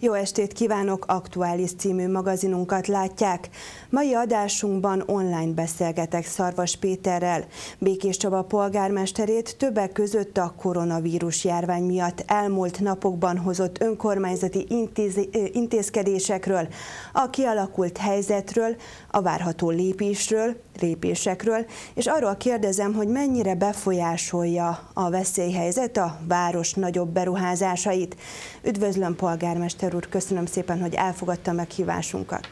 Jó estét kívánok! Aktuális című magazinunkat látják. Mai adásunkban online beszélgetek Szarvas Péterrel. Békés Csaba polgármesterét többek között a koronavírus járvány miatt elmúlt napokban hozott önkormányzati intéz, intézkedésekről, a kialakult helyzetről, a várható lépésről, lépésekről, és arról kérdezem, hogy mennyire befolyásolja a veszélyhelyzet a város nagyobb beruházásait. Üdvözlöm, polgármester úr, köszönöm szépen, hogy elfogadta a meghívásunkat.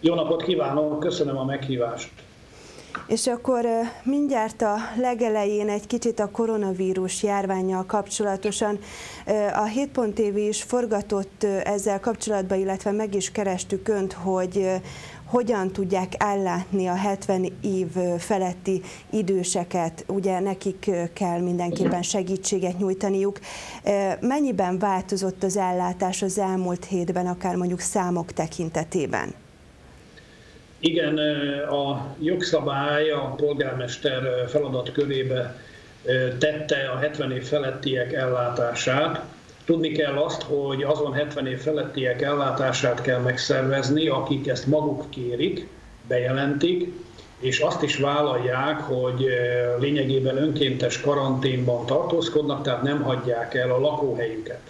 Jó napot kívánok, köszönöm a meghívást. És akkor mindjárt a legelején egy kicsit a koronavírus járványjal kapcsolatosan. A 7.tv is forgatott ezzel kapcsolatban, illetve meg is kerestük Önt, hogy hogyan tudják ellátni a 70 év feletti időseket, ugye nekik kell mindenképpen segítséget nyújtaniuk. Mennyiben változott az ellátás az elmúlt hétben, akár mondjuk számok tekintetében? Igen, a jogszabály a polgármester feladatkörébe tette a 70 év felettiek ellátását. Tudni kell azt, hogy azon 70 év felettiek ellátását kell megszervezni, akik ezt maguk kérik, bejelentik, és azt is vállalják, hogy lényegében önkéntes karanténban tartózkodnak, tehát nem hagyják el a lakóhelyüket.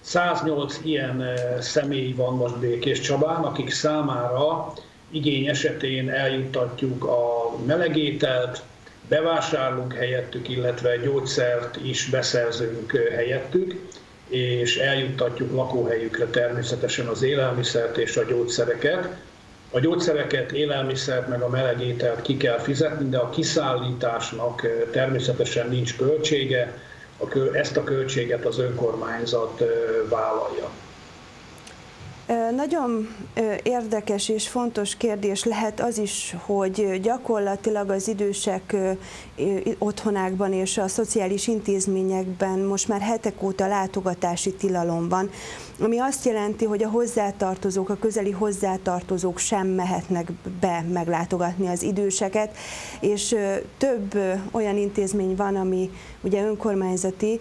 108 ilyen személy van most Békés Csabán, akik számára igény esetén eljuttatjuk a melegételt, bevásárlunk helyettük, illetve gyógyszert is beszerzünk helyettük, és eljuttatjuk lakóhelyükre természetesen az élelmiszert és a gyógyszereket. A gyógyszereket, élelmiszert meg a melegételt ki kell fizetni, de a kiszállításnak természetesen nincs költsége, ezt a költséget az önkormányzat vállalja. Nagyon érdekes és fontos kérdés lehet az is, hogy gyakorlatilag az idősek otthonákban és a szociális intézményekben most már hetek óta látogatási tilalom van, ami azt jelenti, hogy a hozzátartozók, a közeli hozzátartozók sem mehetnek be meglátogatni az időseket, és több olyan intézmény van, ami ugye önkormányzati,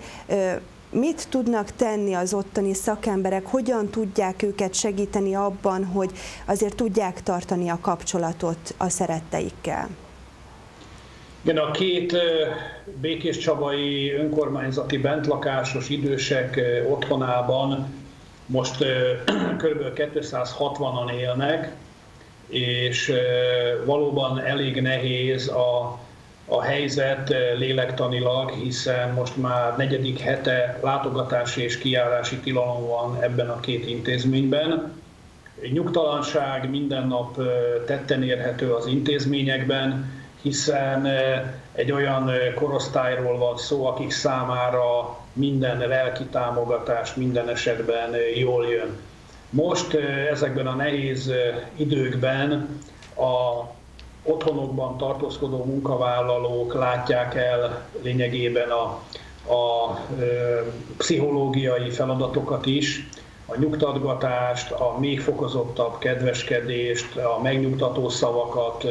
mit tudnak tenni az ottani szakemberek, hogyan tudják őket segíteni abban, hogy azért tudják tartani a kapcsolatot a szeretteikkel? Igen, a két Békés Csabai önkormányzati bentlakásos idősek otthonában most kb. 260-an élnek, és valóban elég nehéz a a helyzet eh, lélektanilag, hiszen most már negyedik hete látogatási és kiállási tilalom van ebben a két intézményben. Nyugtalanság minden nap eh, tetten érhető az intézményekben, hiszen eh, egy olyan korosztályról van szó, akik számára minden lelki támogatás minden esetben jól jön. Most ezekben a nehéz időkben a otthonokban tartózkodó munkavállalók látják el lényegében a, a ö, pszichológiai feladatokat is, a nyugtatgatást, a még fokozottabb kedveskedést, a megnyugtató szavakat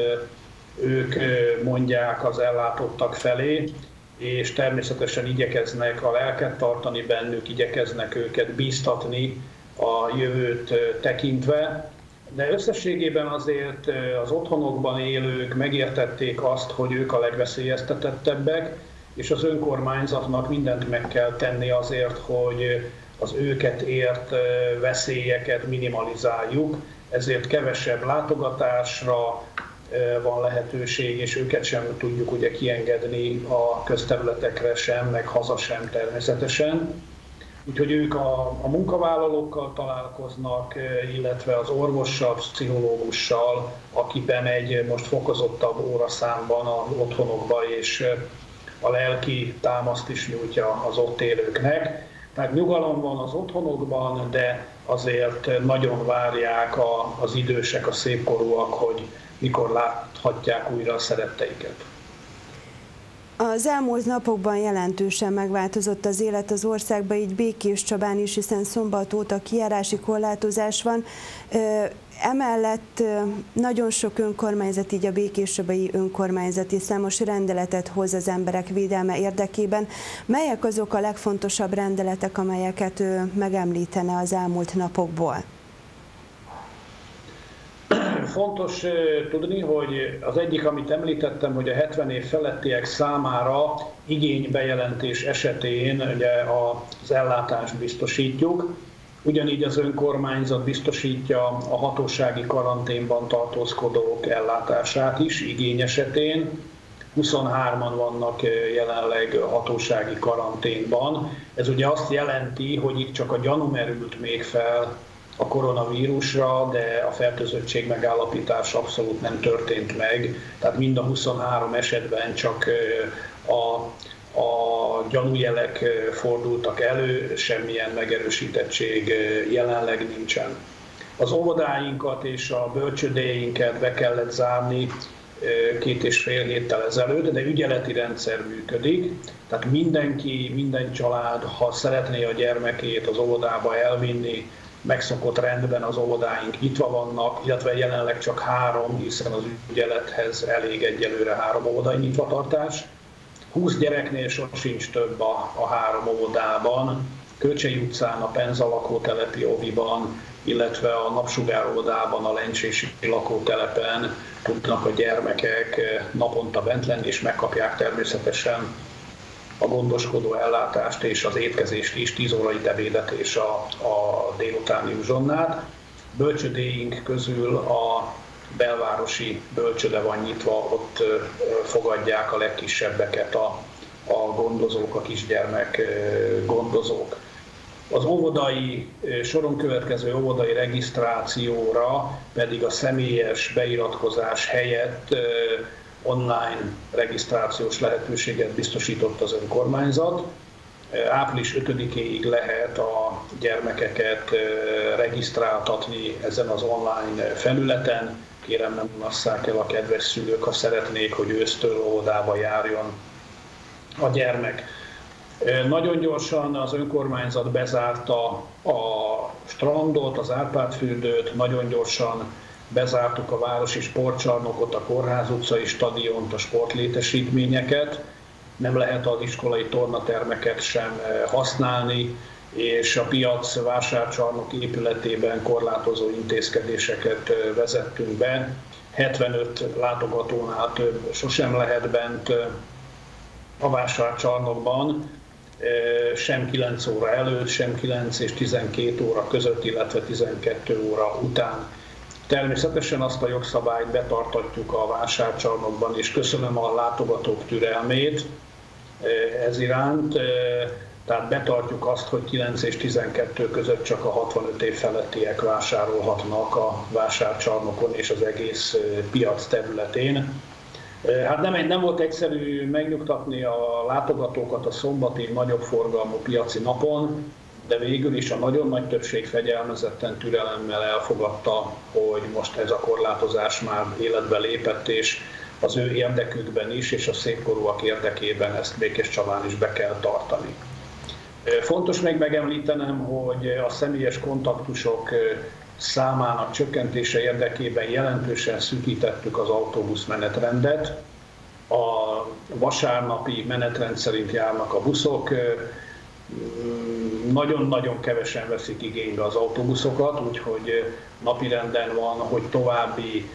ők mondják az ellátottak felé, és természetesen igyekeznek a lelket tartani bennük, igyekeznek őket bíztatni a jövőt tekintve, de összességében azért az otthonokban élők megértették azt, hogy ők a legveszélyeztetettebbek, és az önkormányzatnak mindent meg kell tenni azért, hogy az őket ért veszélyeket minimalizáljuk, ezért kevesebb látogatásra van lehetőség, és őket sem tudjuk ugye kiengedni a közterületekre sem, meg haza sem természetesen. Úgyhogy ők a, a munkavállalókkal találkoznak, eh, illetve az orvossal, pszichológussal, aki bemegy most fokozottabb óraszámban az otthonokba, és eh, a lelki támaszt is nyújtja az ott élőknek. Tehát nyugalom van az otthonokban, de azért nagyon várják a, az idősek, a szépkorúak, hogy mikor láthatják újra a szeretteiket. Az elmúlt napokban jelentősen megváltozott az élet az országban, így Békés Csabán is, hiszen szombat óta kiárási korlátozás van. Emellett nagyon sok önkormányzat, így a önkormányzat is számos rendeletet hoz az emberek védelme érdekében. Melyek azok a legfontosabb rendeletek, amelyeket megemlítene az elmúlt napokból? Fontos tudni, hogy az egyik, amit említettem, hogy a 70 év felettiek számára igénybejelentés esetén ugye az ellátást biztosítjuk. Ugyanígy az önkormányzat biztosítja a hatósági karanténban tartózkodók ellátását is igény esetén. 23-an vannak jelenleg hatósági karanténban. Ez ugye azt jelenti, hogy itt csak a gyanú merült még fel a koronavírusra, de a fertőzöttség megállapítás abszolút nem történt meg. Tehát mind a 23 esetben csak a, a gyanújelek fordultak elő, semmilyen megerősítettség jelenleg nincsen. Az óvodáinkat és a bölcsödéinket be kellett zárni két és fél héttel ezelőtt, de ügyeleti rendszer működik, tehát mindenki, minden család, ha szeretné a gyermekét az óvodába elvinni, megszokott rendben az óvodáink nyitva vannak, illetve jelenleg csak három, hiszen az ügyelethez elég egyelőre három óvodai nyitvatartás. 20 gyereknél sincs több a, a három óvodában, Kölcsei utcán, a Penza lakótelepi óviban, illetve a Napsugár óvodában, a Lencsési lakótelepen tudnak a gyermekek naponta bent lenni, és megkapják természetesen a gondoskodó ellátást és az étkezést is, 10 órai ebédet és a, a délutáni uzsonnát. Bölcsödéink közül a belvárosi bölcsöde van nyitva, ott fogadják a legkisebbeket a, a gondozók, a kisgyermek gondozók. Az óvodai, soron következő óvodai regisztrációra pedig a személyes beiratkozás helyett online regisztrációs lehetőséget biztosított az önkormányzat. Április 5-éig lehet a gyermekeket regisztráltatni ezen az online felületen. Kérem nem unasszák el a kedves szülők, ha szeretnék, hogy ősztől óvodába járjon a gyermek. Nagyon gyorsan az önkormányzat bezárta a strandot, az Árpádfürdőt, nagyon gyorsan bezártuk a városi sportcsarnokot, a Kórház utcai stadiont, a sportlétesítményeket, nem lehet az iskolai tornatermeket sem eh, használni, és a piac vásárcsarnok épületében korlátozó intézkedéseket eh, vezettünk be. 75 látogatónál több sosem lehet bent eh, a vásárcsarnokban, sem 9 óra előtt, sem 9 és 12 óra között, illetve 12 óra után. Természetesen azt a jogszabályt betartatjuk a vásárcsarnokban, és köszönöm a látogatók türelmét eh, ez iránt. Eh, tehát betartjuk azt, hogy 9 és 12 között csak a 65 év felettiek vásárolhatnak a vásárcsarnokon és az egész eh, piac területén. Hát nem, nem volt egyszerű megnyugtatni a látogatókat a szombati nagyobb forgalmú piaci napon, de végül is a nagyon nagy többség fegyelmezetten, türelemmel elfogadta, hogy most ez a korlátozás már életbe lépett, és az ő érdekükben is, és a szépkorúak érdekében ezt Békés Csabán is be kell tartani. Fontos még megemlítenem, hogy a személyes kontaktusok számának csökkentése érdekében jelentősen szűkítettük az autóbusz menetrendet. A vasárnapi menetrend szerint járnak a buszok, nagyon-nagyon kevesen veszik igénybe az autóbuszokat, úgyhogy napirenden van, hogy további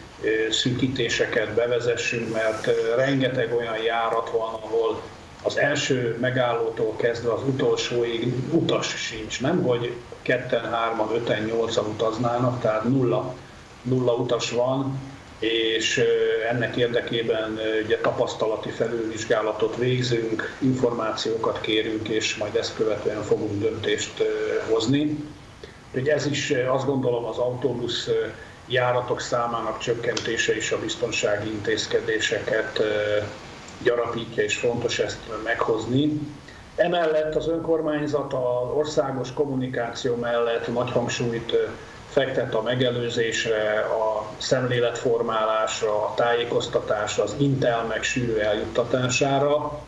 szűkítéseket bevezessünk, mert rengeteg olyan járat van, ahol az első megállótól kezdve az utolsóig utas sincs, nem? Hogy ketten, hárman, öten, nyolcan utaznának, tehát nulla, nulla utas van, és ennek érdekében ugye tapasztalati felülvizsgálatot végzünk, információkat kérünk, és majd ezt követően fogunk döntést hozni. Ugye ez is azt gondolom az autóbusz járatok számának csökkentése és a biztonsági intézkedéseket gyarapítja, és fontos ezt meghozni. Emellett az önkormányzat az országos kommunikáció mellett nagy hangsúlyt fektet a megelőzésre, a szemléletformálásra, a tájékoztatásra, az Intel meg sűrű eljuttatására,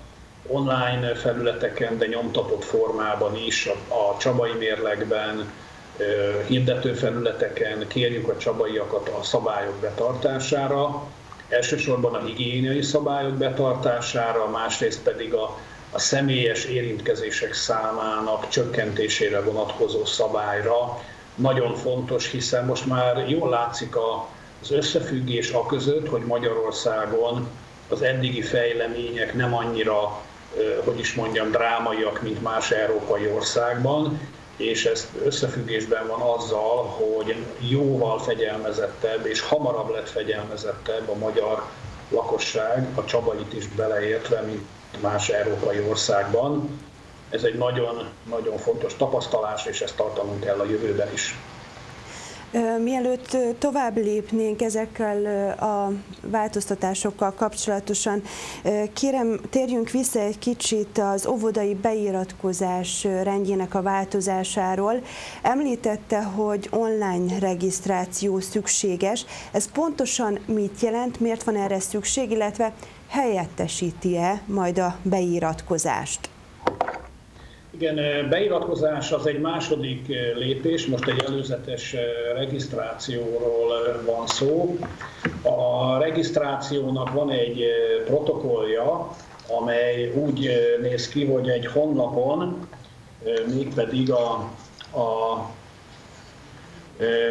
online felületeken, de nyomtatott formában is, a, Csabai mérlegben, hirdetőfelületeken kérjük a csabaiakat a szabályok betartására, elsősorban a higiéniai szabályok betartására, másrészt pedig a, a személyes érintkezések számának csökkentésére vonatkozó szabályra. Nagyon fontos, hiszen most már jól látszik a, az összefüggés a között, hogy Magyarországon az eddigi fejlemények nem annyira, hogy is mondjam, drámaiak, mint más európai országban, és ez összefüggésben van azzal, hogy jóval fegyelmezettebb és hamarabb lett fegyelmezettebb a magyar lakosság, a Csabait is beleértve, mint más európai országban. Ez egy nagyon-nagyon fontos tapasztalás, és ezt tartanunk kell a jövőben is. Mielőtt tovább lépnénk ezekkel a változtatásokkal kapcsolatosan, kérem térjünk vissza egy kicsit az óvodai beiratkozás rendjének a változásáról. Említette, hogy online regisztráció szükséges. Ez pontosan mit jelent, miért van erre szükség, illetve helyettesíti-e majd a beiratkozást? Igen, beiratkozás az egy második lépés, most egy előzetes regisztrációról van szó. A regisztrációnak van egy protokollja, amely úgy néz ki, hogy egy honlapon, mégpedig a, a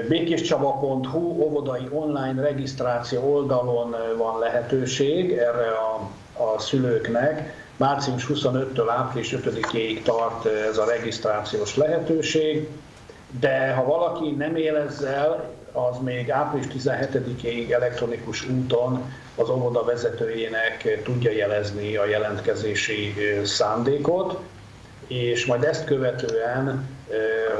békéscsaba.hu óvodai online regisztráció oldalon van lehetőség erre a, a szülőknek, Március 25-től április 5-ig tart ez a regisztrációs lehetőség, de ha valaki nem él ezzel, az még április 17-ig elektronikus úton az óvoda vezetőjének tudja jelezni a jelentkezési szándékot, és majd ezt követően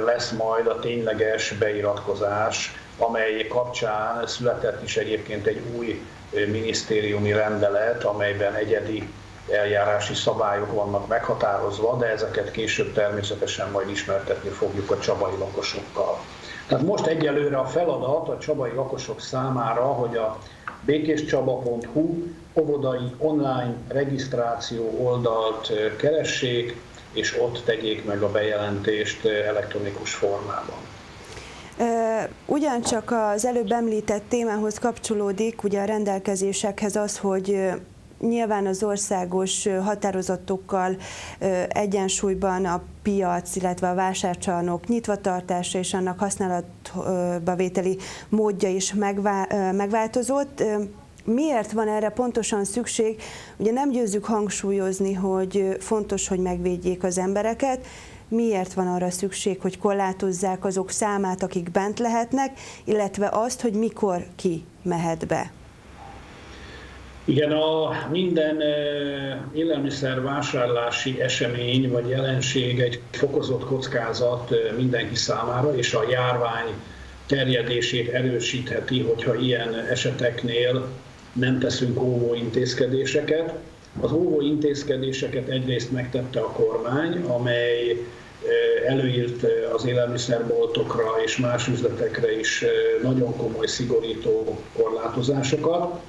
lesz majd a tényleges beiratkozás, amely kapcsán született is egyébként egy új minisztériumi rendelet, amelyben egyedi eljárási szabályok vannak meghatározva, de ezeket később természetesen majd ismertetni fogjuk a csabai lakosokkal. Tehát most egyelőre a feladat a csabai lakosok számára, hogy a békéscsaba.hu óvodai online regisztráció oldalt keressék, és ott tegyék meg a bejelentést elektronikus formában. Ugyancsak az előbb említett témához kapcsolódik, ugye a rendelkezésekhez az, hogy nyilván az országos határozatokkal egyensúlyban a piac, illetve a vásárcsarnok nyitvatartása és annak használatba vételi módja is megváltozott. Miért van erre pontosan szükség? Ugye nem győzzük hangsúlyozni, hogy fontos, hogy megvédjék az embereket, miért van arra szükség, hogy korlátozzák azok számát, akik bent lehetnek, illetve azt, hogy mikor ki mehet be. Igen, a minden élelmiszer vásárlási esemény vagy jelenség egy fokozott kockázat mindenki számára, és a járvány terjedését erősítheti, hogyha ilyen eseteknél nem teszünk óvó intézkedéseket. Az óvó intézkedéseket egyrészt megtette a kormány, amely előírt az élelmiszerboltokra és más üzletekre is nagyon komoly szigorító korlátozásokat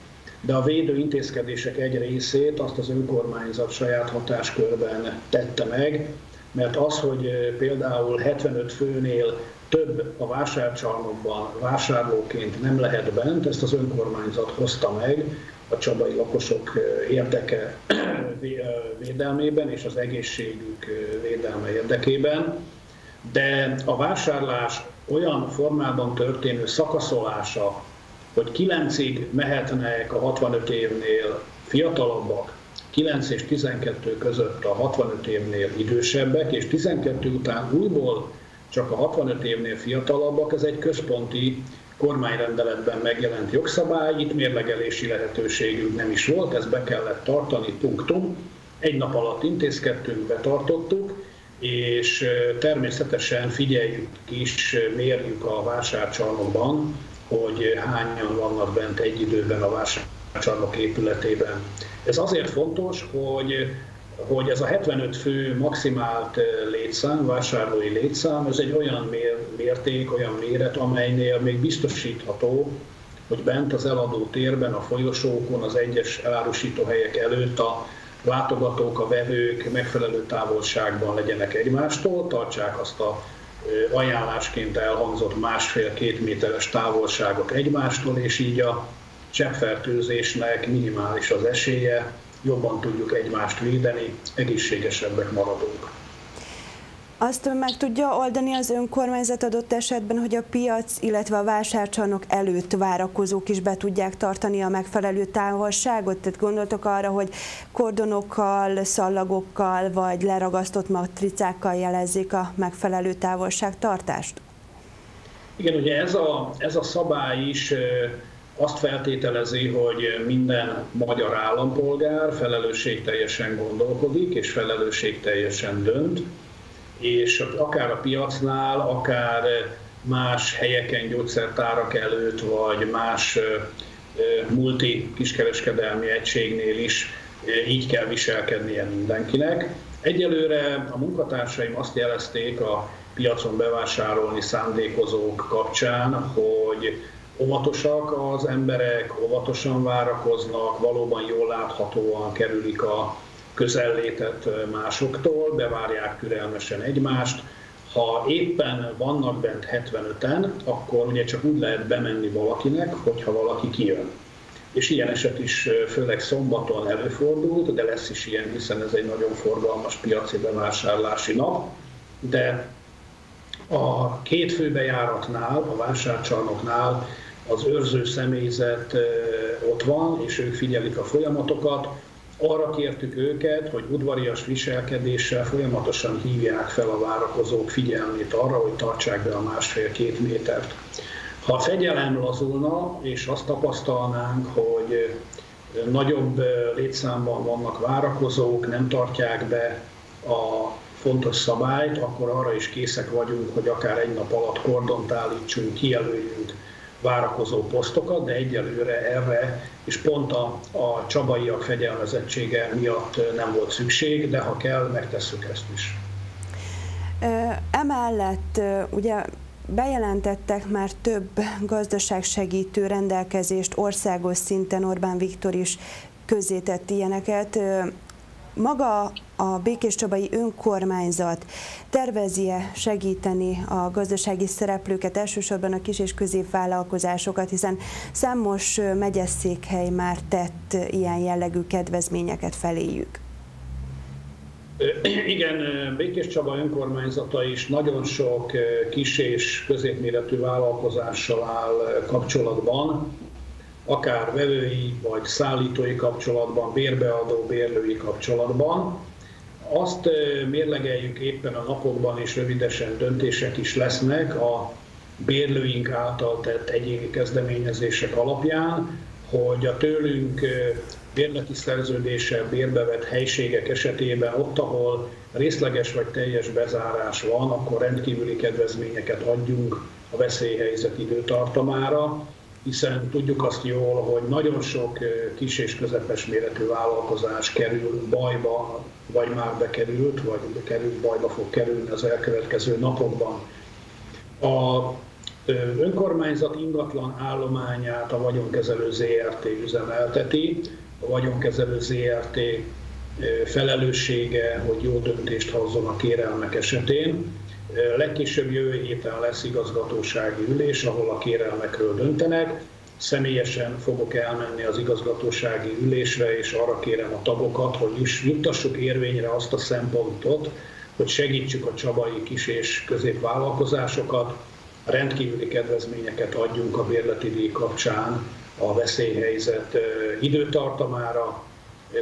de a védő intézkedések egy részét azt az önkormányzat saját hatáskörben tette meg, mert az, hogy például 75 főnél több a vásárcsarnokban vásárlóként nem lehet bent, ezt az önkormányzat hozta meg a csabai lakosok érdeke védelmében és az egészségük védelme érdekében. De a vásárlás olyan formában történő szakaszolása hogy 9-ig mehetnek a 65 évnél fiatalabbak, 9 és 12 között a 65 évnél idősebbek, és 12 után újból csak a 65 évnél fiatalabbak, ez egy központi kormányrendeletben megjelent jogszabály, itt mérlegelési lehetőségünk nem is volt, ezt be kellett tartani, punktum. Egy nap alatt intézkedtünk, betartottuk, és természetesen figyeljük is, mérjük a vásárcsarnokban, hogy hányan vannak bent egy időben a vásárcsarnok épületében. Ez azért fontos, hogy hogy ez a 75 fő maximált eh, létszám, vásárlói létszám, ez egy olyan mér, mérték, olyan méret, amelynél még biztosítható, hogy bent az eladó térben, a folyosókon, az egyes elárusítóhelyek előtt a látogatók, a vevők megfelelő távolságban legyenek egymástól, tartsák azt a ajánlásként elhangzott másfél-két méteres távolságok egymástól, és így a cseppfertőzésnek minimális az esélye, jobban tudjuk egymást védeni, egészségesebbek maradunk. Azt meg tudja oldani az önkormányzat adott esetben, hogy a piac, illetve a vásárcsarnok előtt várakozók is be tudják tartani a megfelelő távolságot? Tehát gondoltok arra, hogy kordonokkal, szallagokkal vagy leragasztott matricákkal jelezzék a megfelelő távolságtartást? Igen, ugye ez a, ez a szabály is azt feltételezi, hogy minden magyar állampolgár felelősségteljesen gondolkodik és felelősségteljesen dönt, és akár a piacnál, akár más helyeken, gyógyszertárak előtt, vagy más multi kiskereskedelmi egységnél is így kell viselkednie mindenkinek. Egyelőre a munkatársaim azt jelezték a piacon bevásárolni szándékozók kapcsán, hogy óvatosak az emberek, óvatosan várakoznak, valóban jól láthatóan kerülik a közellétet másoktól, bevárják türelmesen egymást. Ha éppen vannak bent 75-en, akkor ugye csak úgy lehet bemenni valakinek, hogyha valaki kijön. És ilyen eset is főleg szombaton előfordult, de lesz is ilyen, hiszen ez egy nagyon forgalmas piaci bevásárlási nap. De a két főbejáratnál, a vásárcsarnoknál az őrző személyzet ott van, és ők figyelik a folyamatokat. Arra kértük őket, hogy udvarias viselkedéssel folyamatosan hívják fel a várakozók figyelmét arra, hogy tartsák be a másfél-két métert. Ha a fegyelem lazulna, és azt tapasztalnánk, hogy nagyobb létszámban vannak várakozók, nem tartják be a fontos szabályt, akkor arra is készek vagyunk, hogy akár egy nap alatt kordont állítsunk, kijelöljünk várakozó posztokat, de egyelőre erre, és pont a, a csabaiak fegyelmezettsége miatt nem volt szükség, de ha kell, megtesszük ezt is. Emellett ugye bejelentettek már több gazdaságsegítő rendelkezést országos szinten, Orbán Viktor is közzétett ilyeneket. Maga a Békés Csabai önkormányzat tervezi-e segíteni a gazdasági szereplőket, elsősorban a kis és középvállalkozásokat, hiszen számos megyesszékhely már tett ilyen jellegű kedvezményeket feléjük? Igen, Békés Csaba önkormányzata is nagyon sok kis és középméretű vállalkozással áll kapcsolatban akár vevői vagy szállítói kapcsolatban, bérbeadó, bérlői kapcsolatban. Azt mérlegeljük éppen a napokban, és rövidesen döntések is lesznek a bérlőink által tett egyéni kezdeményezések alapján, hogy a tőlünk bérleti szerződéssel bérbevett helységek esetében ott, ahol részleges vagy teljes bezárás van, akkor rendkívüli kedvezményeket adjunk a veszélyhelyzet időtartamára, hiszen tudjuk azt jól, hogy nagyon sok kis és közepes méretű vállalkozás kerül bajba, vagy már bekerült, vagy bekerült, bajba fog kerülni az elkövetkező napokban. A önkormányzat ingatlan állományát a vagyonkezelő ZRT üzemelteti. A vagyonkezelő ZRT felelőssége, hogy jó döntést hozzon a kérelmek esetén. Legkésőbb jövő héten lesz igazgatósági ülés, ahol a kérelmekről döntenek. Személyesen fogok elmenni az igazgatósági ülésre, és arra kérem a tagokat, hogy juttassuk érvényre azt a szempontot, hogy segítsük a csabai kis és középvállalkozásokat, rendkívüli kedvezményeket adjunk a bérleti díj kapcsán a veszélyhelyzet időtartamára.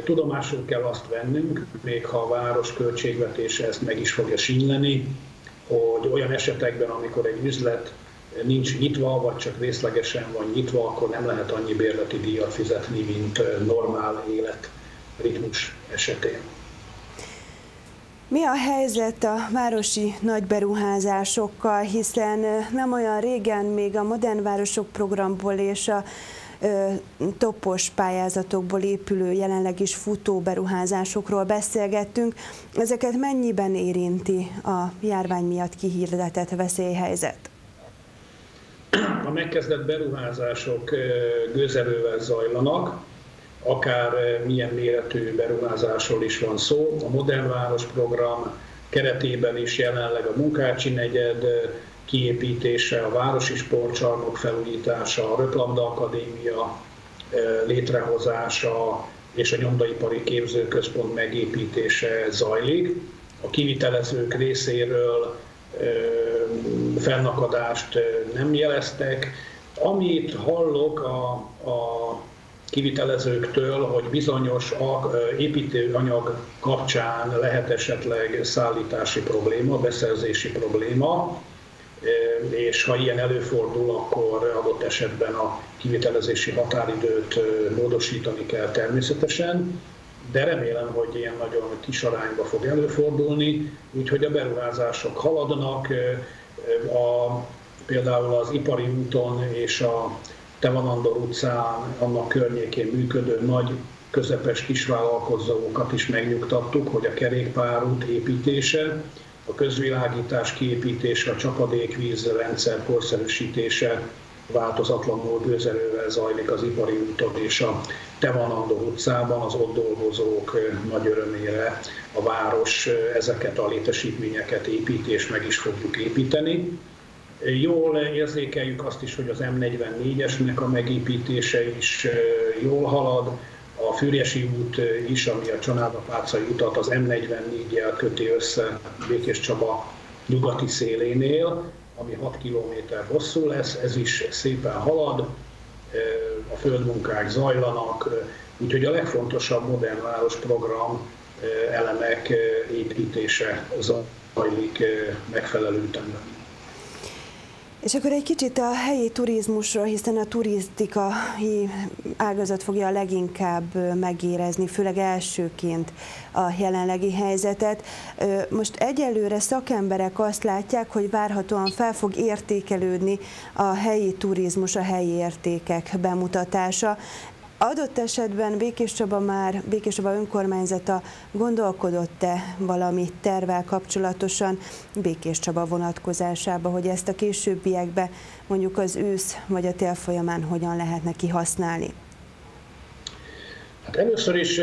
Tudomásul kell azt vennünk, még ha a város költségvetése ezt meg is fogja sínyleni, hogy olyan esetekben, amikor egy üzlet nincs nyitva, vagy csak részlegesen van nyitva, akkor nem lehet annyi bérleti díjat fizetni, mint normál élet ritmus esetén. Mi a helyzet a városi nagyberuházásokkal, hiszen nem olyan régen még a Modern Városok programból és a topos pályázatokból épülő, jelenleg is futó beruházásokról beszélgettünk. Ezeket mennyiben érinti a járvány miatt kihirdetett veszélyhelyzet? A megkezdett beruházások gőzerővel zajlanak, akár milyen méretű beruházásról is van szó. A Modern Város program keretében is jelenleg a Munkácsi negyed kiépítése, a városi sportcsarnok felújítása, a Röplabda Akadémia létrehozása és a nyomdaipari képzőközpont megépítése zajlik. A kivitelezők részéről fennakadást nem jeleztek. Amit hallok a, a kivitelezőktől, hogy bizonyos építőanyag kapcsán lehet esetleg szállítási probléma, beszerzési probléma, és ha ilyen előfordul, akkor adott esetben a kivitelezési határidőt módosítani kell természetesen, de remélem, hogy ilyen nagyon kis arányba fog előfordulni, úgyhogy a beruházások haladnak, a, például az ipari úton és a Tevanandor utcán, annak környékén működő nagy közepes kisvállalkozókat is megnyugtattuk, hogy a kerékpárút építése, a közvilágítás kiépítése, a csapadékvíz rendszer korszerűsítése változatlanul gőzerővel zajlik az ipari úton és a Tevanandor utcában, az ott dolgozók nagy örömére a város ezeket a létesítményeket épít és meg is fogjuk építeni. Jól érzékeljük azt is, hogy az M44-esnek a megépítése is jól halad, a Fürjesi út is, ami a Csanádapácai utat az M44-jel köti össze Békés Csaba nyugati szélénél, ami 6 km hosszú lesz, ez is szépen halad, a földmunkák zajlanak, úgyhogy a legfontosabb modern város program elemek építése zajlik megfelelő ütemben. És akkor egy kicsit a helyi turizmusról, hiszen a turisztikai ágazat fogja a leginkább megérezni, főleg elsőként a jelenlegi helyzetet. Most egyelőre szakemberek azt látják, hogy várhatóan fel fog értékelődni a helyi turizmus, a helyi értékek bemutatása. Adott esetben Békés Csaba már, Békés Csaba önkormányzata gondolkodott-e valami tervel kapcsolatosan Békés Csaba vonatkozásába, hogy ezt a későbbiekbe mondjuk az ősz vagy a tél folyamán hogyan lehetne kihasználni? Hát először is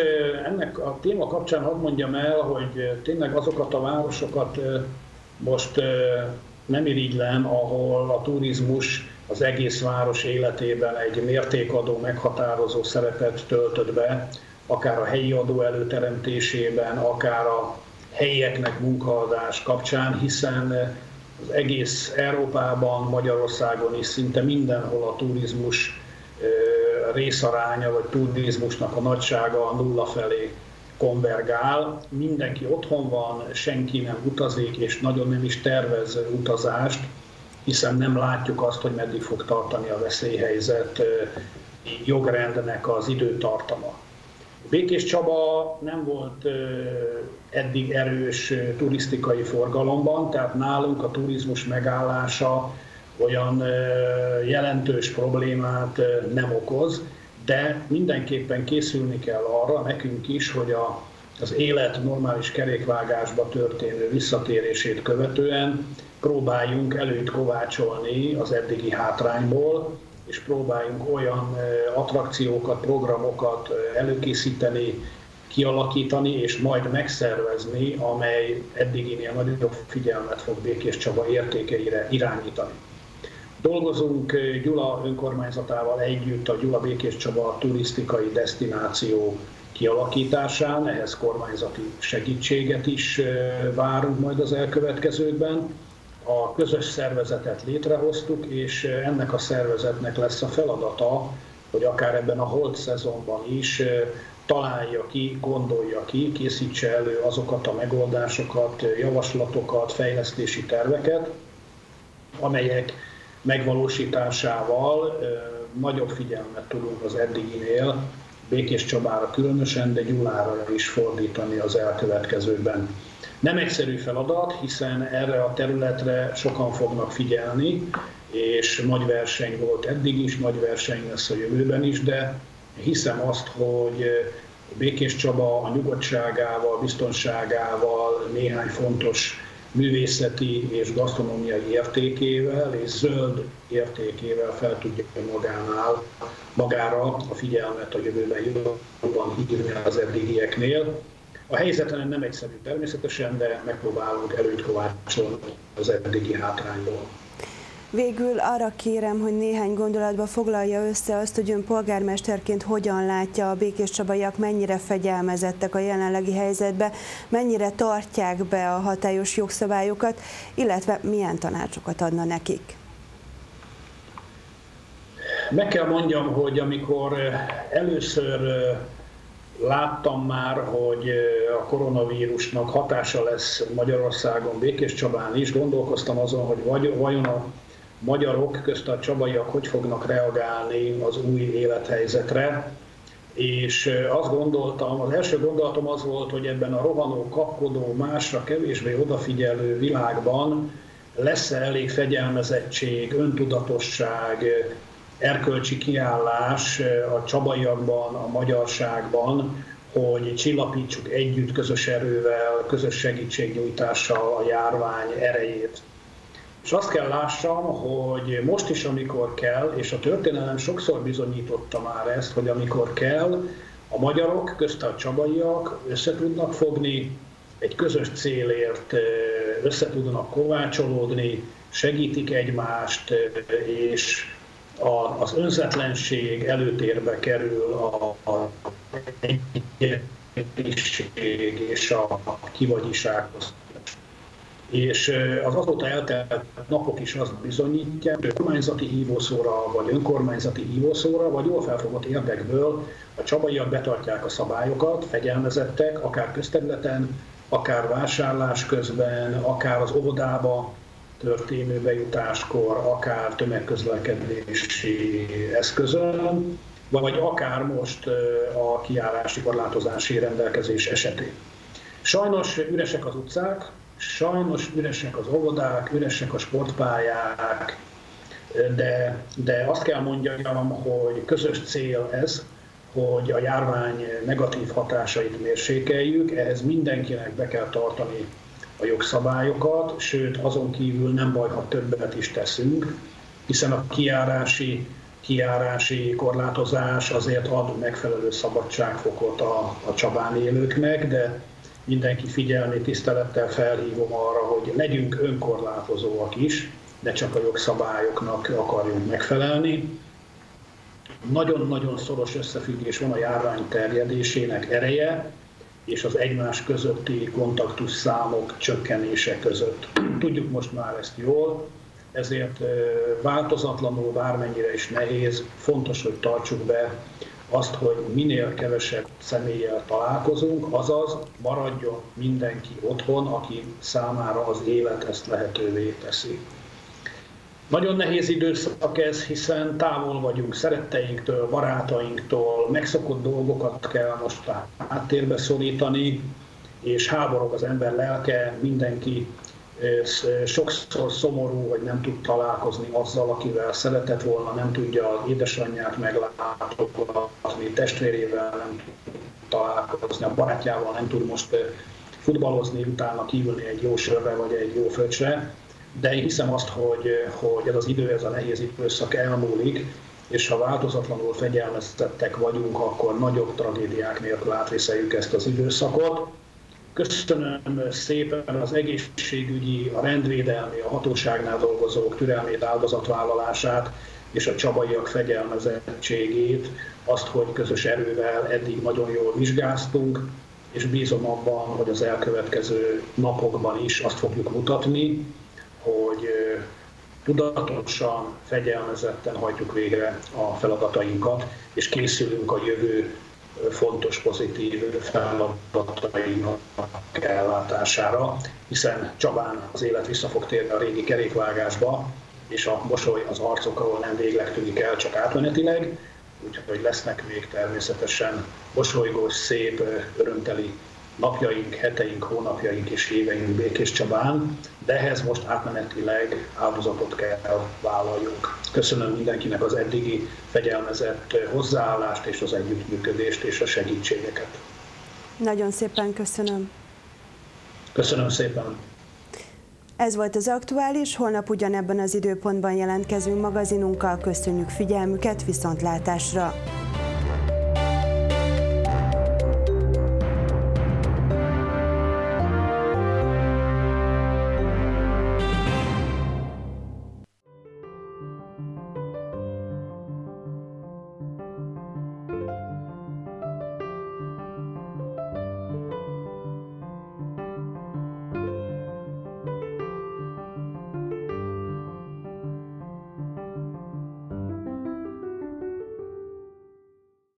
ennek a téma kapcsán hadd mondjam el, hogy tényleg azokat a városokat most nem irigylem, ahol a turizmus az egész város életében egy mértékadó meghatározó szerepet töltött be, akár a helyi adó előteremtésében, akár a helyieknek munkaadás kapcsán, hiszen az egész Európában, Magyarországon is szinte mindenhol a turizmus részaránya, vagy turizmusnak a nagysága a nulla felé konvergál. Mindenki otthon van, senki nem utazik, és nagyon nem is tervez utazást, hiszen nem látjuk azt, hogy meddig fog tartani a veszélyhelyzet jogrendnek az időtartama. Békés Csaba nem volt eddig erős turisztikai forgalomban, tehát nálunk a turizmus megállása olyan jelentős problémát nem okoz, de mindenképpen készülni kell arra nekünk is, hogy a, az élet normális kerékvágásba történő visszatérését követően próbáljunk előtt kovácsolni az eddigi hátrányból, és próbáljunk olyan attrakciókat, programokat előkészíteni, kialakítani, és majd megszervezni, amely eddiginél nagyobb figyelmet fog Békés Csaba értékeire irányítani. Dolgozunk Gyula önkormányzatával együtt a Gyula Békés Csaba turisztikai destináció kialakításán, ehhez kormányzati segítséget is várunk majd az elkövetkezőkben a közös szervezetet létrehoztuk, és ennek a szervezetnek lesz a feladata, hogy akár ebben a holt szezonban is találja ki, gondolja ki, készítse elő azokat a megoldásokat, javaslatokat, fejlesztési terveket, amelyek megvalósításával nagyobb figyelmet tudunk az eddiginél Békés Csabára különösen, de Gyulára is fordítani az elkövetkezőkben. Nem egyszerű feladat, hiszen erre a területre sokan fognak figyelni, és nagy verseny volt eddig is, nagy verseny lesz a jövőben is, de hiszem azt, hogy Békés Csaba a nyugodtságával, biztonságával, néhány fontos művészeti és gasztronómiai értékével és zöld értékével fel tudja magánál, magára a figyelmet a jövőben jobban hívni az eddigieknél A helyzeten nem egyszerű természetesen, de megpróbálunk előtt kovácsolni az eddigi hátrányból. Végül arra kérem, hogy néhány gondolatba foglalja össze azt, hogy ön polgármesterként hogyan látja a békés csabaiak, mennyire fegyelmezettek a jelenlegi helyzetbe, mennyire tartják be a hatályos jogszabályokat, illetve milyen tanácsokat adna nekik. Meg kell mondjam, hogy amikor először láttam már, hogy a koronavírusnak hatása lesz Magyarországon, Békés Csabán is, gondolkoztam azon, hogy vajon a magyarok, közt a csabaiak hogy fognak reagálni az új élethelyzetre, és azt gondoltam, az első gondolatom az volt, hogy ebben a rohanó, kapkodó, másra kevésbé odafigyelő világban lesz-e elég fegyelmezettség, öntudatosság, erkölcsi kiállás a csabaiakban, a magyarságban, hogy csillapítsuk együtt közös erővel, közös segítségnyújtással a járvány erejét. És azt kell lássam, hogy most is, amikor kell, és a történelem sokszor bizonyította már ezt, hogy amikor kell, a magyarok, közt a csabaiak össze tudnak fogni, egy közös célért össze tudnak kovácsolódni, segítik egymást, és a, az önzetlenség előtérbe kerül a, a és a kivagyisághoz. És az azóta eltelt napok is azt bizonyítják, hogy kormányzati hívószóra, vagy önkormányzati hívószóra, vagy jól felfogott érdekből a csabaiak betartják a szabályokat, fegyelmezettek, akár közterületen, akár vásárlás közben, akár az óvodába történő bejutáskor, akár tömegközlekedési eszközön, vagy akár most a kiárási korlátozási rendelkezés esetén. Sajnos üresek az utcák, Sajnos üresek az óvodák, üresek a sportpályák, de, de azt kell mondjam, hogy közös cél ez, hogy a járvány negatív hatásait mérsékeljük, ehhez mindenkinek be kell tartani a jogszabályokat, sőt azon kívül nem baj, ha többet is teszünk, hiszen a kiárási, kiárási korlátozás azért ad megfelelő szabadságfokot a, a csabán élőknek, de mindenki figyelni, tisztelettel felhívom arra, hogy legyünk önkorlátozóak is, de csak a jogszabályoknak akarjunk megfelelni. Nagyon-nagyon szoros összefüggés van a járvány terjedésének ereje és az egymás közötti kontaktus számok csökkenése között. Tudjuk most már ezt jól, ezért változatlanul, bármennyire is nehéz, fontos, hogy tartsuk be azt, hogy minél kevesebb személlyel találkozunk, azaz maradjon mindenki otthon, aki számára az élet ezt lehetővé teszi. Nagyon nehéz időszak ez, hiszen távol vagyunk szeretteinktől, barátainktól, megszokott dolgokat kell most háttérbe szorítani, és háborog az ember lelke, mindenki sokszor szomorú, hogy nem tud találkozni azzal, akivel szeretett volna, nem tudja az édesanyját meglátogatni, testvérével nem tud találkozni, a barátjával nem tud most futballozni, utána kívülni egy jó sörre vagy egy jó föcsre. De én hiszem azt, hogy, hogy ez az idő, ez a nehéz időszak elmúlik, és ha változatlanul fegyelmeztettek vagyunk, akkor nagyobb tragédiák nélkül átvészeljük ezt az időszakot. Köszönöm szépen az egészségügyi, a rendvédelmi, a hatóságnál dolgozók türelmét, áldozatvállalását és a csabaiak fegyelmezettségét, azt, hogy közös erővel eddig nagyon jól vizsgáztunk, és bízom abban, hogy az elkövetkező napokban is azt fogjuk mutatni, hogy tudatosan, fegyelmezetten hagyjuk végre a feladatainkat, és készülünk a jövő fontos, pozitív feladatainak ellátására, hiszen Csabán az élet vissza fog térni a régi kerékvágásba, és a mosoly az arcokról nem végleg tűnik el, csak átmenetileg, úgyhogy lesznek még természetesen mosolygós, szép, örömteli napjaink, heteink, hónapjaink és éveink Békés Csabán, de ehhez most átmenetileg áldozatot kell vállaljunk. Köszönöm mindenkinek az eddigi fegyelmezett hozzáállást és az együttműködést és a segítségeket. Nagyon szépen köszönöm. Köszönöm szépen. Ez volt az aktuális, holnap ugyanebben az időpontban jelentkezünk magazinunkkal, köszönjük figyelmüket, viszontlátásra!